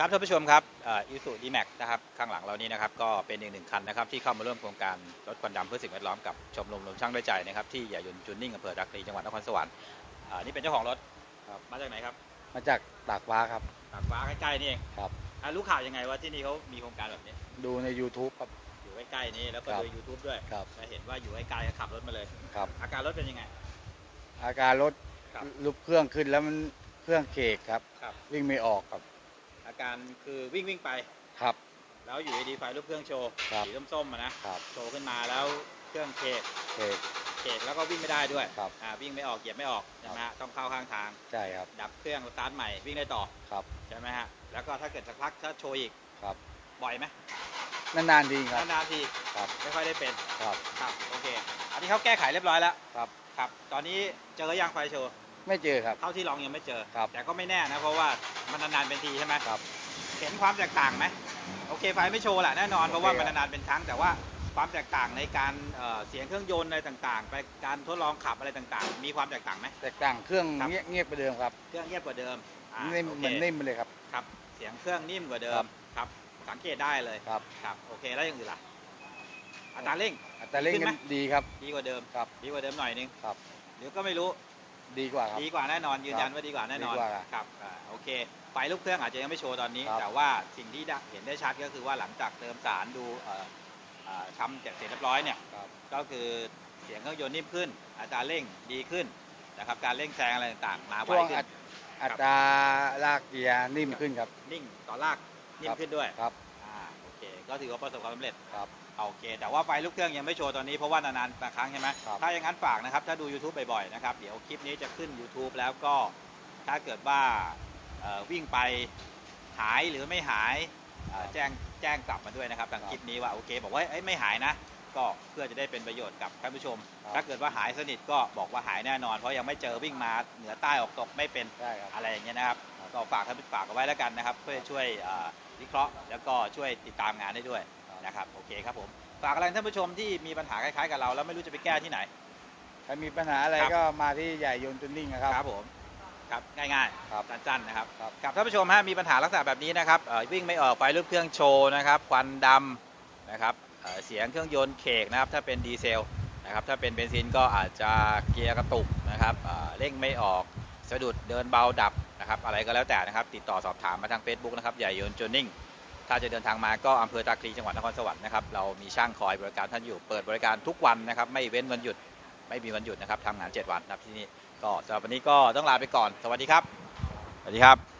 ครับท่านผู้ชมครับอีสุดีแม็กนะครับข้างหลังเรานี้นะครับก็เป็นอีกหนึ่งคันนะครับที่เข้ามาร่วมโครงการลดควันดำเพื่อสิ่งแวดล้อมกับชมรมรวมช่างด้วยใจนะครับที่ใหญ่ยนต์จูนนิ่งอำเภอตากรีจังหวัดนครสวรรค์อ่านี่เป็นเจ้าของรถครับมาจากไหนครับมาจากตากฟ้าครับตากฟ้าใกล้ๆนี่เองครับอ่ารู้ข่าวยังไงว่าที่นี่เขามีโครงการแบบนี้ ดูใน YouTube ครับ อยู่ใกล้ๆนี่แล้วก็ครับดู YouTube ด้วยครับจะเห็นว่าอยู่ใกล้ๆก็ขับรถมาเลยครับ อาการรถเป็นยังไง อาการรถครับลุกเครื่องขึ้นแล้วมันเครื่องเคกครับครับวิ่งไม่ออกครับอา การคือวิ่งวิ่งๆไป ครับ แล้วอยู่ดีๆไฟลุกเครื่องโชว์ครับสีส้มๆอะนะครับโชว์ขึ้นมาแล้วเครื่องเคกเคกเคกแล้วก็วิ่งไม่ได้ด้วยครับอ่าวิ่งไม่ออกเหยียบไม่ออกใช่ไหมฮะต้องเข้าข้างทาง ใช่ครับ ดับเครื่องสตาร์ทใหม่วิ่งได้ต่อครับ ใช่ไหมฮะแล้วก็ถ้าเกิดสักพักถ้าโชว์อีกครับ บ่อยไหมนานๆดีครับ นานๆทีครับ ไม่ค่อยได้เป็นครับ ครับโอเค อันนี้เขาแก้ไขเรียบร้อยแล้วครับ ครับ ตอนนี้เจอยังไฟโชว์ ไม่เจอครับ เท่าที่ลองยังไม่เจอ ครับแต่ก็ไม่แน่นะ เพราะว่ามันนานๆเป็นทีใช่ไหมครับ เห็นความแตกต่างไหมโอเคไฟไม่โชว์แหละแน่นอน เพราะว่าโอเคมันนานๆเป็นครั้งแต่ว่าความแตกต่างในการเอ่อเสียงเครื่องยนต์อะไรต่างๆ ไปการทดลองขับอะไรต่างๆ มีความแตกต่างไหม แตกต่างเครื่องครับ เงียบเงียบไปเดิมครับเครื่องเงียบกว่าเดิมอ่านิ่มโอเหเคมือนนิ่มไปเลยครับ ครับ เสียงเครื่องนิ่มกว่าเดิครัมบครับ สังเกตได้เลย ครับ ครับ โอเค แล้วอย่างอื่นล่ะอัตราเร่ง อัตราเร่งขึ้นไหมกันดีครับ ดีกว่าเดิม ครับ ดีกว่าเดิมหน่อยนึงครับหรือก็ไม่รู้ ดีกว่าครับ ดีกว่าแน่นอนยืนยันครับว่าดีกว่าแน่นอนดีกว่าครับอ่าโอเค ไฟลูกเครื่องอาจจะยังไม่โชว์ตอนนี้ ครับแต่ว่าสิ่งที่ได้เห็นได้ชัดก็คือว่าหลังจากเติมสารดูเอ่อเอ่อทำเสร็จเรียบร้อยเนี่ยครับ ก็คือเสียงเครื่องยนต์นิ่มขึ้นอัตราเร่งดีขึ้นนะครับการเร่งแซงอะไรต่างๆมาไวช่วงขึ้อัน ตอัตราลากเกียร์นิ่มขึ้นครับ นิ่งต่อลากนิ่มครับ ขึ้นด้วยครับ อ่าโอเค ก็ถือว่าประสบความสำเร็จ ครับ โอเค แต่ว่าไฟลูกเครื่องยังไม่โชว์ตอนนี้เพราะว่านานๆบางครั้งใช่ไหมครับถ้าอย่างนั้นฝากนะครับ ถ้าดู YouTube บ่อยๆนะครับ เดี๋ยวคลิปนี้จะขึ้น YouTube แล้วก็ถ้าเกิดว่าเอ่อวิ่งไปหายหรือไม่หายเอ่อแจ้งแจ้งกลับมาด้วยนะครับทางคลิปนี้ว่าโอเค บอกว่าเอ้ยไม่หายนะ ก็เพื่อจะได้เป็นประโยชน์กับท่านผู้ชมครับถ้าเกิดว่าหายสนิทก็บอกว่าหายแน่นอน เพราะยังไม่เจอวิ่งมาเหนือใต้ออกตกไม่เป็นใช่ครับอะไรอย่างเงี้ยนะครับครับก็ฝากท่านฝากเอาไว้แล้วกันนะครับ เพื่อช่วยเอ่อวิเคราะห์แล้วก็ช่วยติดตามงานได้ด้วย นะครับโอเคครับผมฝากอะไรท่านผู้ชมที่มีปัญหาคล้ายๆกับเราแล้วไม่รู้จะไปแก้ที่ไหน ถ้ามีปัญหาอะไรครับ ก็มาที่ใหญ่ยนต์จุนนิ่งนะครับ ครับผมครับง่ายครับๆสั้นๆนะครับครับ กับท่านผู้ชมฮะมีปัญหาลักษณะแบบนี้นะครับเอ่อวิ่งไม่ออกไฟรูปเครื่องโชว์นะครับควันดำนะครับเอ่อเสียงเครื่องยนต์เคกนะครับถ้าเป็นดีเซลนะครับถ้าเป็นเบนซินก็อาจจะเกียร์กระตุกนะครับเอ่อเร่งไม่ออกสะดุดเดินเบาดับนะครับอะไรก็แล้วแต่นะครับติดต่อสอบถามมาทาง Facebook นะครับใหญ่ยนต์จูนิ่ง ถ้าจะเดินทางมาก็อำเภอตาคลีจังหวัดนครสวรรค์นะครับเรามีช่างคอยบริการท่านอยู่เปิดบริการทุกวันนะครับไม่เว้นวันหยุดไม่มีวันหยุดนะครับทำงาน 7 วันนะครับที่นี่ก็สำหรับวันนี้ก็ต้องลาไปก่อน สวัสดีครับ สวัสดีครับ